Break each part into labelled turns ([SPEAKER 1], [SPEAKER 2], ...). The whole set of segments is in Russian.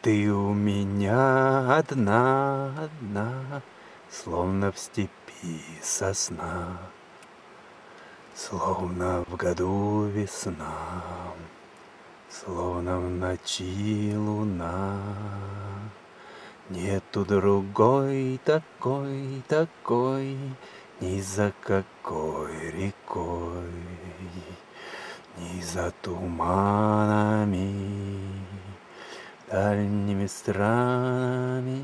[SPEAKER 1] Ты у меня одна, одна, Словно в степи сосна, Словно в году весна, Словно в ночи луна. Нету другой такой, такой, Ни за какой рекой, Ни за туманами, Дальними странами.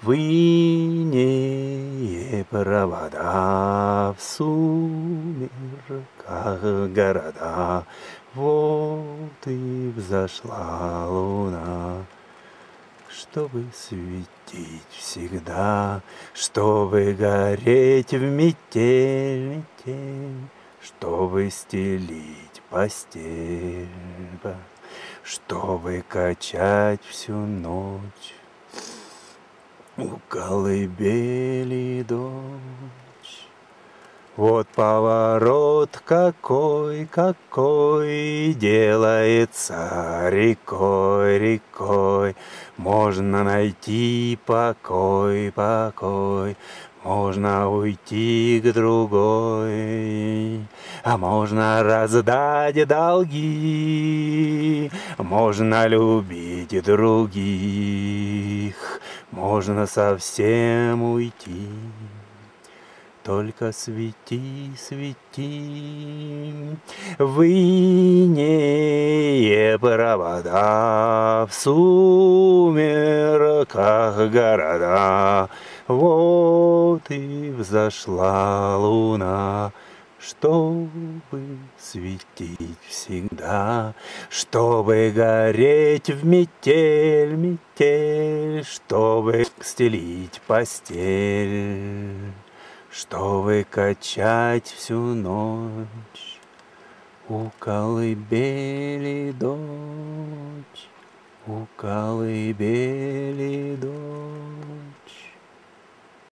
[SPEAKER 1] В инее провода в сумерках города, Вот и взошла луна. Чтобы светить всегда, чтобы гореть в метель, метель, чтобы стелить постель, чтобы качать всю ночь у колыбели дочь. Вот поворот какой, какой делается рекой, рекой. Можно найти покой, покой, можно уйти к другой, а можно раздать долги, можно любить других, можно совсем уйти. Только свети, свети, в инее провода, в сумерках города. Вот и взошла луна, чтобы светить всегда, чтобы гореть в метель, метель, чтобы стелить постель чтобы качать всю ночь у колыбели дочь, у колыбели дочь.